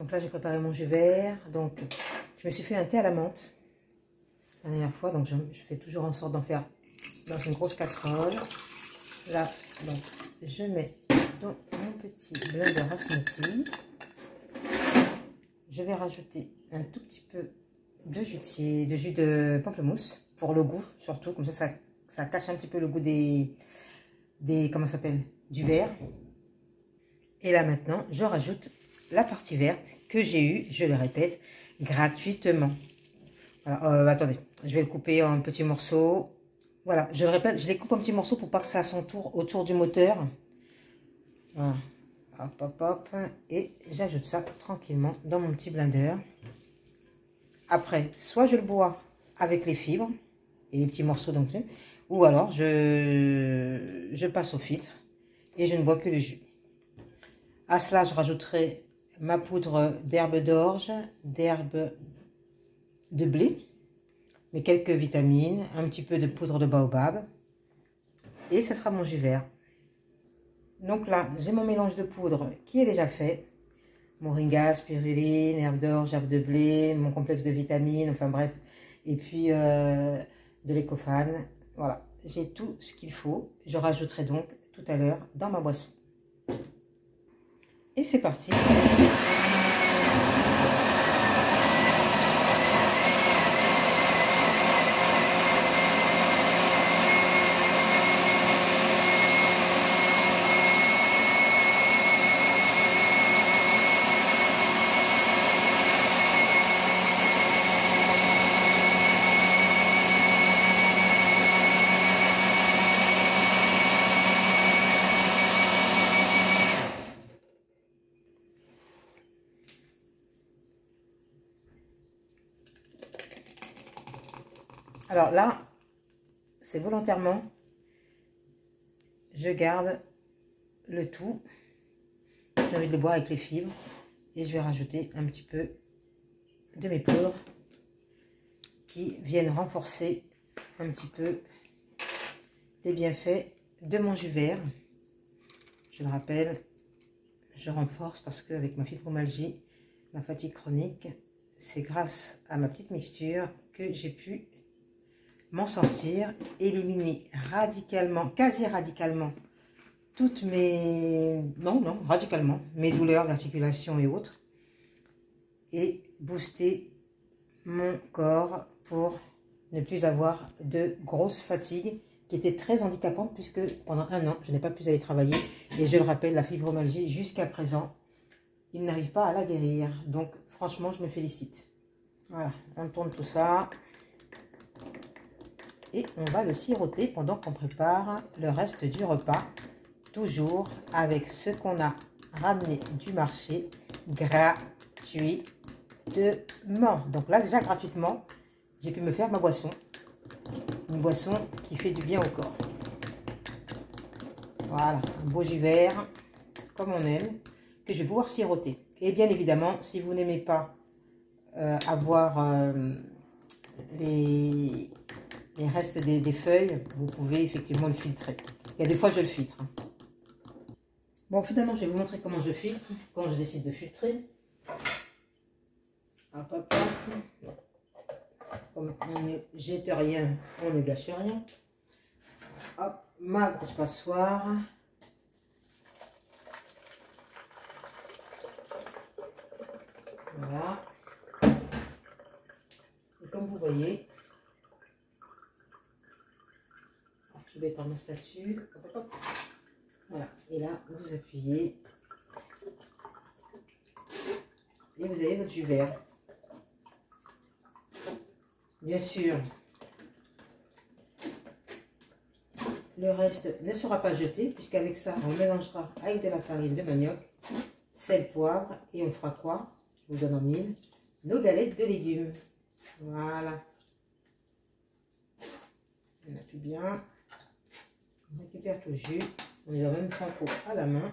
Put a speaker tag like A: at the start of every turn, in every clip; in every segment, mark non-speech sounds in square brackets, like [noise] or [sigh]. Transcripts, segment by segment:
A: Donc là, j'ai préparé mon jus vert. Donc, je me suis fait un thé à la menthe la dernière fois. Donc, je, fais toujours en sorte d'en faire dans une grosse casserole. Là, donc, je mets dans mon petit blender smoothie. Je vais rajouter un tout petit peu de jus de, de, jus de pamplemousse pour le goût, surtout. Comme ça, ça, ça cache un petit peu le goût des, des comment s'appelle, du verre. Et là maintenant, je rajoute la partie verte que j'ai eue, je le répète, gratuitement. Euh, attendez, je vais le couper en petits morceaux. Voilà, je le répète, je les coupe en petits morceaux pour pas que ça s'entoure autour du moteur. Voilà. Hop, hop, hop. Et j'ajoute ça tranquillement dans mon petit blender. Après, soit je le bois avec les fibres et les petits morceaux donc, ou alors je, je passe au filtre et je ne bois que le jus. À cela, je rajouterai ma poudre d'herbe d'orge, d'herbe de blé, mes quelques vitamines, un petit peu de poudre de baobab. Et ce sera mon jus vert. Donc là, j'ai mon mélange de poudre qui est déjà fait. Moringa, spiruline, herbe d'orge, herbe de blé, mon complexe de vitamines, enfin bref. Et puis euh, de l'écophane. Voilà, j'ai tout ce qu'il faut. Je rajouterai donc tout à l'heure dans ma boisson. Et c'est parti Alors là, c'est volontairement, je garde le tout. J'ai envie de le boire avec les fibres. Et je vais rajouter un petit peu de mes poudres qui viennent renforcer un petit peu les bienfaits de mon jus vert. Je le rappelle, je renforce parce qu'avec ma fibromyalgie, ma fatigue chronique, c'est grâce à ma petite mixture que j'ai pu m'en sortir, éliminer radicalement, quasi radicalement, toutes mes, non, non, radicalement, mes douleurs d'articulation et autres, et booster mon corps pour ne plus avoir de grosses fatigues qui étaient très handicapantes puisque pendant un an, je n'ai pas pu aller travailler. Et je le rappelle, la fibromyalgie, jusqu'à présent, il n'arrive pas à la guérir. Donc, franchement, je me félicite. Voilà, on tourne tout ça et on va le siroter pendant qu'on prépare le reste du repas. Toujours avec ce qu'on a ramené du marché gratuitement. Donc là, déjà gratuitement, j'ai pu me faire ma boisson. Une boisson qui fait du bien au corps. Voilà, un beau jus vert, comme on aime, que je vais pouvoir siroter. Et bien évidemment, si vous n'aimez pas euh, avoir euh, les, il reste des, feuilles, vous pouvez effectivement le filtrer. Il y a des fois, je le filtre. Bon, finalement, je vais vous montrer comment je filtre, quand je décide de filtrer. Hop, hop, hop. Comme on ne jette rien, on ne gâche rien. Ma grosse passoire. Voilà. Et comme vous voyez, je par ma statue. Voilà. Et là, vous appuyez. Et vous avez votre jus vert. Bien sûr, le reste ne sera pas jeté, puisqu'avec ça, on mélangera avec de la farine de manioc, sel, poivre, et on fera quoi? Je vous donne en mille. Nos galettes de légumes. Voilà. On appuie bien. On récupère tout le jus. On y va même franco à la main.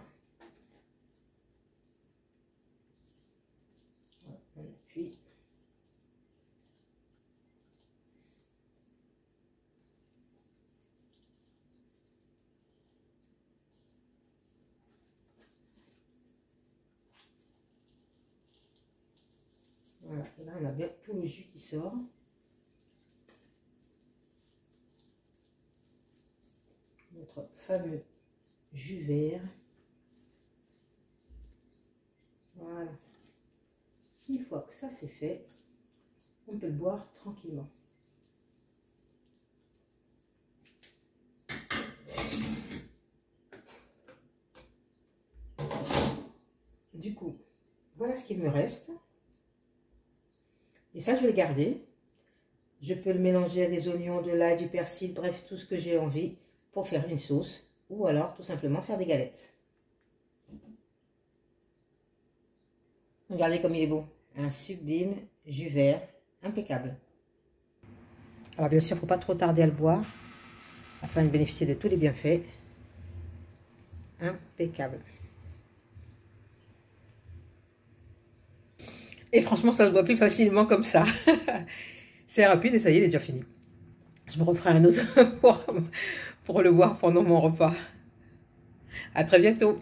A: on appuie. Voilà, là on a bien tout le jus qui sort. Notre fameux jus vert. Voilà. Une fois que ça c'est fait, on peut le boire tranquillement. Du coup, voilà ce qu'il me reste. Et ça, je vais le garder. Je peux le mélanger à des oignons, de l'ail, du persil, bref, tout ce que j'ai envie pour faire une sauce. Ou alors, tout simplement, faire des galettes. Regardez comme il est beau. Un sublime jus vert, impeccable. Alors bien sûr, il ne faut pas trop tarder à le boire, afin de bénéficier de tous les bienfaits. Impeccable. Et franchement, ça se boit plus facilement comme ça. [laughs] C'est rapide et ça y est, il est déjà fini. Je me referai un autre [laughs] pour, pour le boire pendant mon repas. À très bientôt.